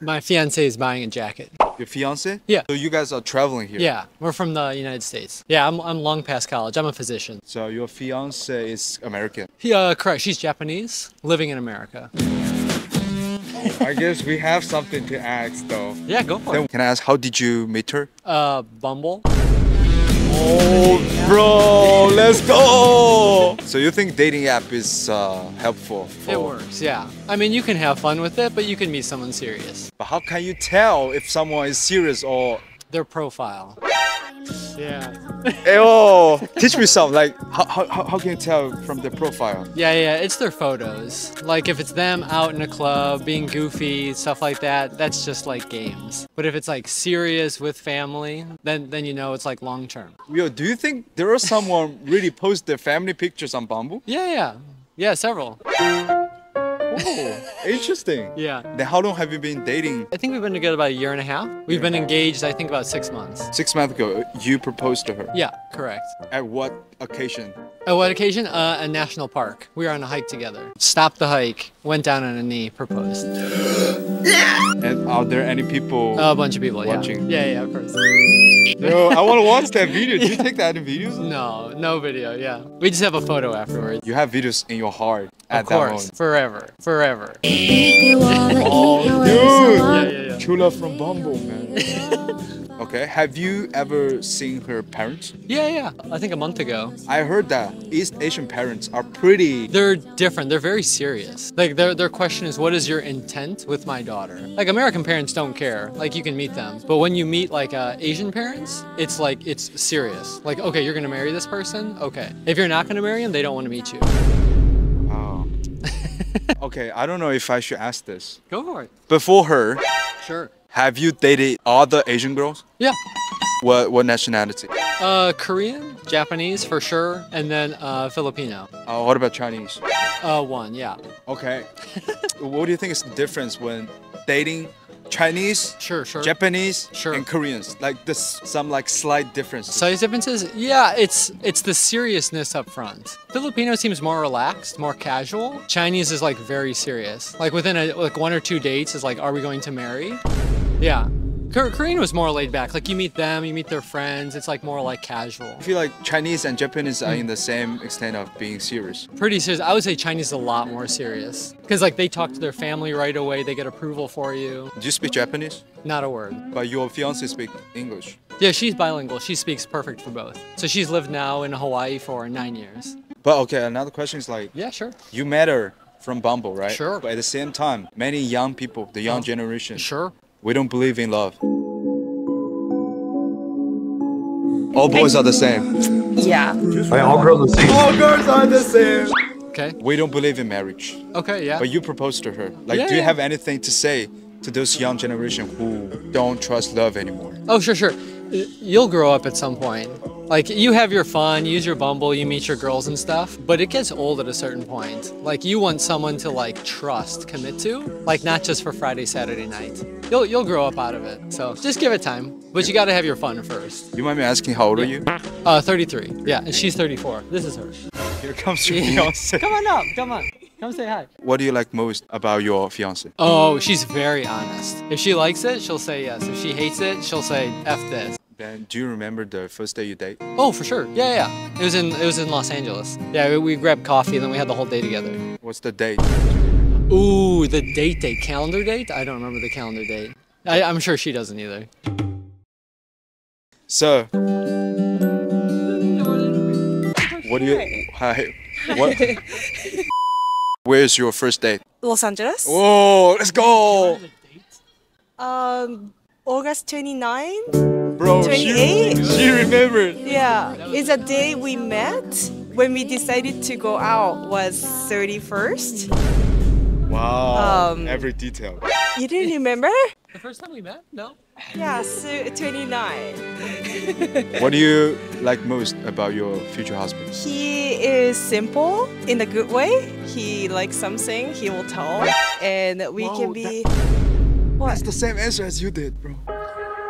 My fiance is buying a jacket. Your fiance? Yeah. So you guys are traveling here. Yeah, we're from the United States. Yeah, I'm, I'm long past college. I'm a physician. So your fiance is American. Yeah, correct. She's Japanese, living in America. I guess we have something to ask though. Yeah, go for Then it. can I ask how did you meet her? Uh, Bumble. Oh, bro, let's go. So you think dating app is uh, helpful? For, It works, yeah. I mean, you can have fun with it, but you can meet someone serious. But how can you tell if someone is serious or? Their profile. Yeah. Oh, teach me some. Like how, how, how how can you tell from the profile? Yeah, yeah, it's their photos. Like if it's them out in a club, being goofy, stuff like that, that's just like games. But if it's like serious with family, then then you know it's like long term. Yo, do you think there are someone really post their family pictures on Bumble? Yeah, yeah. Yeah, several. Oh, interesting. Yeah. Then how long have you been dating? I think we've been together about a year and a half. We've been engaged, I think, about six months. Six months ago, you proposed to her. Yeah, correct. At what occasion? At what occasion? Uh, a national park. We were on a hike together. Stopped the hike, went down on a knee, proposed. And are there any people? A bunch of people, yeah. Watching. Yeah, yeah, of course. Yo, I want to watch that video. Did you take that in videos? No, no video, yeah. We just have a photo afterwards. You have videos in your heart at of that course, moment. forever, forever. Oh, Yeah, yeah, yeah. True love from Bumble, man. okay, have you ever seen her parents? Yeah, yeah. I think a month ago. I heard that East Asian parents are pretty. They're different. They're very serious. Like their their question is, what is your intent with my daughter? Like American parents don't care. Like you can meet them, but when you meet like uh, Asian parents, it's like it's serious. Like okay, you're gonna marry this person. Okay, if you're not gonna marry him, they don't want to meet you. Oh. okay, I don't know if I should ask this. Go for it. Before her, Sure. Have you dated other Asian girls? Yeah. What what nationality? Uh, Korean, Japanese for sure, and then uh, Filipino. Uh, what about Chinese? Uh, one, yeah. Okay. what do you think is the difference when dating Chinese, Sure, sure. Japanese, Sure. and Koreans? Like this, some like slight differences. Size differences? Yeah, it's it's the seriousness up front. Filipino seems more relaxed, more casual. Chinese is like very serious. Like within a like one or two dates is like, are we going to marry? Yeah. Korean was more laid back. Like you meet them, you meet their friends. It's like more like casual. I feel like Chinese and Japanese are in hmm. the same extent of being serious. Pretty serious. I would say Chinese is a lot more serious because like they talk to their family right away. They get approval for you. Do you speak Japanese? Not a word. But your fiance speak English. Yeah, she's bilingual. She speaks perfect for both. So she's lived now in Hawaii for nine years. But okay, another question is like, Yeah, sure. you met her from Bumble, right? Sure. But at the same time, many young people, the young uh, generation, Sure. We don't believe in love. All boys are the same. Yeah. all girls are the same. All girls are the same. Okay. We don't believe in marriage. Okay, yeah. But you proposed to her. Like, Yeah, do you yeah. have anything to say to those young generation who don't trust love anymore? Oh, sure, sure. You'll grow up at some point. Like, you have your fun, use your Bumble, you meet your girls and stuff, but it gets old at a certain point. Like, you want someone to, like, trust, commit to, like, not just for Friday, Saturday night. You'll, you'll grow up out of it. So just give it time. But you gotta have your fun first. You mind me asking how old are you? Uh, 33. Yeah, and she's 34. This is her. Here comes your fiance. Come on up, come on. Come say hi. What do you like most about your fiance? Oh, she's very honest. If she likes it, she'll say yes. If she hates it, she'll say F this. Then do you remember the first day you date? Oh, for sure. Yeah, yeah. It was in it was in Los Angeles. Yeah, we, we grabbed coffee and then we had the whole day together. What's the date? Ooh, the date date, calendar date? I don't remember the calendar date. I, I'm sure she doesn't either. So, what do you? Hi. What? Where's your first date? Los Angeles. Oh, let's go, Um, August 29. bro. She, 28? she remembered. Yeah, it's a day we met. When we decided to go out was 31st. Wow. Um, Every detail. You didn't remember? The first time we met? No. Yeah, so 29. What do you like most about your future husband? He is simple in a good way. He likes something, he will tell, and we Wow, can be. Well, that's the same answer as you did, bro.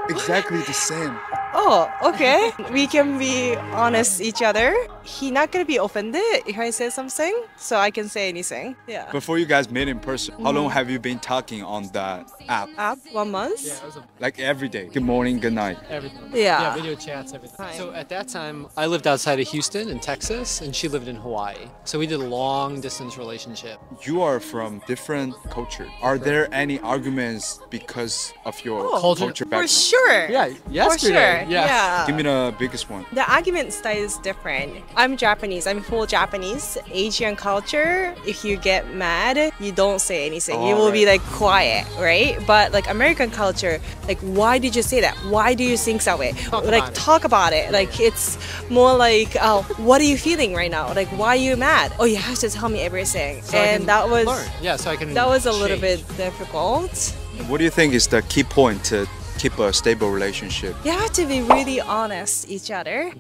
Exactly the same. Oh, okay. we can be honest each other. He not gonna be offended if I say something, so I can say anything. Yeah. Before you guys meet in person, how long have you been talking on that app? App one month. Yeah, was a Like every day. Good morning, good night. Everything. Yeah. Yeah, video chats, everything. Hi. So at that time, I lived outside of Houston in Texas, and she lived in Hawaii. So we did a long distance relationship. You are from different culture. Are there any arguments because of your Oh, culture, Culture- For background? sure. Yeah, For yesterday. Sure. Yeah. Give me the biggest one. The argument style is different. I'm Japanese. I'm full Japanese. Asian culture, if you get mad, you don't say anything. you Oh, will be like quiet, right? But like American culture, like why did you say that? Why do you think that way? Talk like about it. talk about it. Like it's more like, oh, what are you feeling right now? Like why are you mad? Oh, you have to tell me everything. So and that was learn. Yeah, so I can. that was a little bit difficult. What do you think is the key point to keep a stable relationship? you have to be really honest each other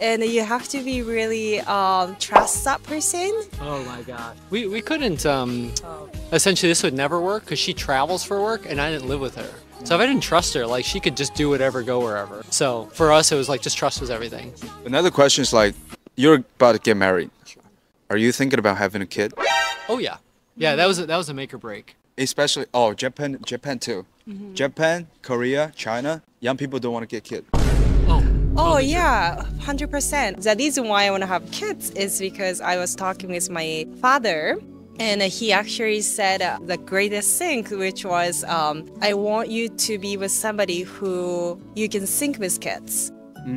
and you have to be really um, trust that person Oh my god. We we couldn't. Um, essentially, this would never work because she travels for work, and I didn't live with her. So if I didn't trust her, like she could just do whatever, go wherever. So for us, it was like just trust was everything. Another question is like, you're about to get married. Are you thinking about having a kid? Oh yeah, yeah. That was a, that was a make or break. Especially, oh, Japan, Japan too. Japan, Korea, China, young people don't want to get kids. Oh. oh yeah 100% the reason why i want to have kids is because i was talking with my father and he actually said uh, the greatest thing, which was, um, I want you to be with somebody who you can sync with kids.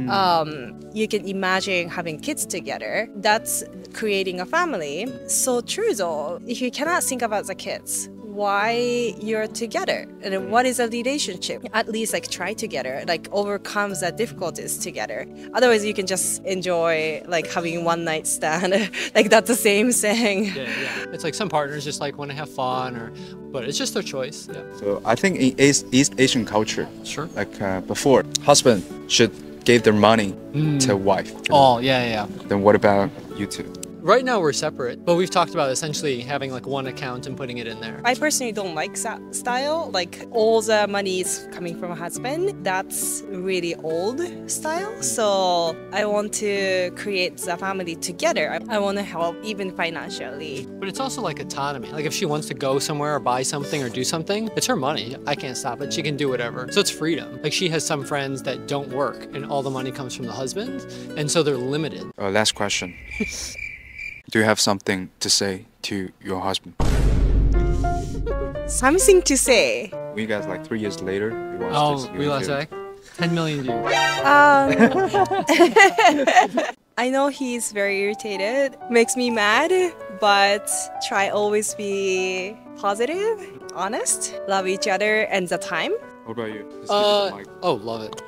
um, you can imagine having kids together. That's creating a family. So true though, if you cannot think about the kids, why you're together and what is a relationship at least like try together like overcomes the difficulties together otherwise you can just enjoy like having one night stand like that's the same thing Yeah, yeah. It's like some partners just like want to have fun, or but it's just their choice. Yeah. So I think in East, East Asian culture, Sure. like uh, before, husband should give their money to wife. Oh yeah, yeah. yeah. Then what about you two? Right now we're separate, but we've talked about essentially having like one account and putting it in there. I personally don't like that style. Like all the money is coming from a husband. That's really old style. So I want to create the family together. I, I want to help even financially. But it's also like autonomy. Like if she wants to go somewhere or buy something or do something, it's her money. I can't stop it. She can do whatever. So it's freedom. Like she has some friends that don't work and all the money comes from the husband, and so they're limited. Uh, last question. Do you have something to say to your husband? Something to say. We guys like three years later. We watched Oh, this we lost YouTube. that. 10 million views. Um, I know he's very irritated, makes me mad, but try always be positive, honest, love each other and the time. What about you? Just Uh, mic. oh, love it.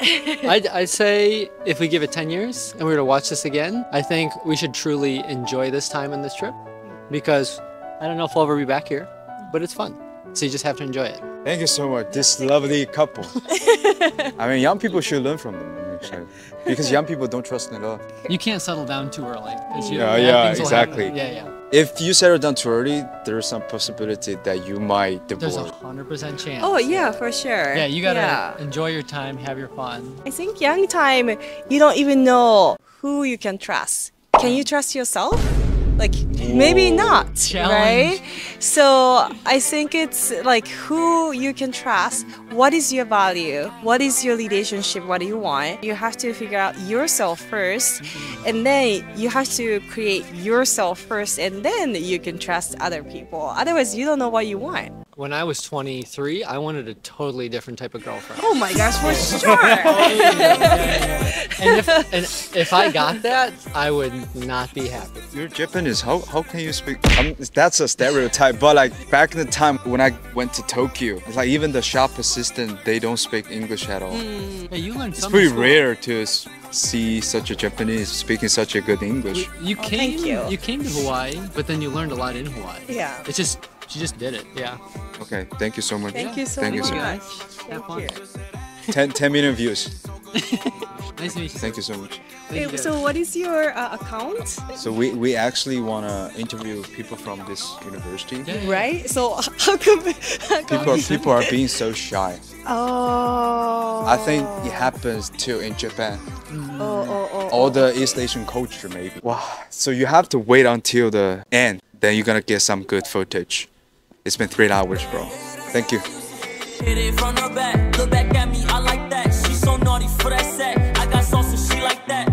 I'd, I'd say if we give it 10 years and we were to watch this again, I think we should truly enjoy this time and this trip because I don't know if we'll ever be back here, but it's fun. So you just have to enjoy it. Thank you so much, this lovely couple. I mean, young people should learn from them actually. because young people don't trust in love. You can't settle down too early. you- Yeah, bad yeah, things will happen. exactly. Yeah, yeah. If you settle down too early, there's some possibility that you might divorce. There's a divorce. hundred percent chance. Oh yeah, for sure. Yeah, you gotta Yeah. enjoy your time, have your fun. I think young time, you don't even know who you can trust. Can you trust yourself? Like maybe not, right? So I think it's like who you can trust. What is your value? What is your relationship? What do you want? You have to figure out yourself first, mm-hmm. and then you have to create yourself first, and then you can trust other people. Otherwise, you don't know what you want. When I was 23, I wanted a totally different type of girlfriend. Oh my gosh, for sure. And if, and if I got that, I would not be happy. You're Japanese. How, how can you speak? Um, that's a stereotype. But like back in the time when I went to Tokyo, it's like even the shop assistant they don't speak English at all. Yeah, you learned It's pretty school. rare to see such a Japanese speaking such a good English. You Oh, came, thank you. came to Hawaii, but then you learned a lot in Hawaii. Yeah. It's just, you just did it. Yeah. Okay, thank you so much. Thank you so Thank you much. so much. Thank fun. you. 10, 10 million views. Nice to meet you. Thank you so much. Okay, so what is your uh, account? So we, we actually want to interview people from this university. Yeah, yeah. Right? So how come? How come People, people are being so shy. oh. I think it happens too in Japan. Oh, oh, oh. All the East Asian culture, maybe. Wow. So you have to wait until the end, then you're gonna get some good footage. It's been three hours, bro. Thank you. From her back, look back at me, I like that. So naughty for that. I got sauce and she like that.